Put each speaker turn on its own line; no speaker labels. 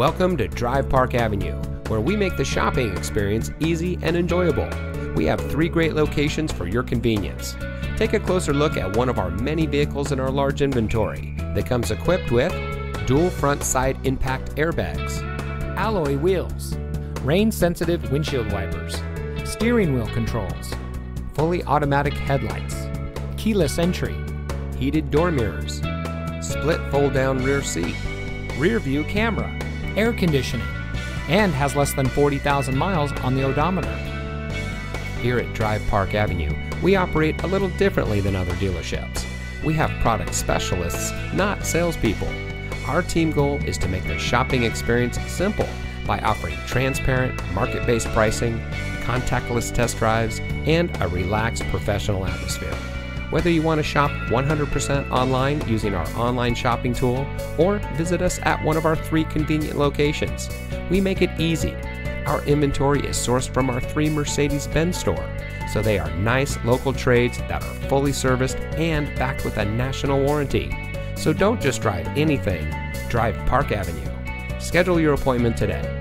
Welcome to Drive Park Avenue, where we make the shopping experience easy and enjoyable. We have three great locations for your convenience. Take a closer look at one of our many vehicles in our large inventory that comes equipped with dual front side impact airbags,
alloy wheels, rain sensitive windshield wipers, steering wheel controls,
fully automatic headlights,
keyless entry,
heated door mirrors, split fold down rear seat, rear view camera,
air conditioning, and has less than 40,000 miles on the odometer.
Here at Drive Park Avenue, we operate a little differently than other dealerships. We have product specialists, not salespeople. Our team goal is to make the shopping experience simple by offering transparent, market based pricing, contactless test drives, and a relaxed professional atmosphere. Whether you want to shop 100% online using our online shopping tool or visit us at one of our three convenient locations, we make it easy. Our inventory is sourced from our three Mercedes Benz store, so they are nice local trades that are fully serviced and backed with a national warranty. So don't just drive anything, drive Park Avenue. Schedule your appointment today.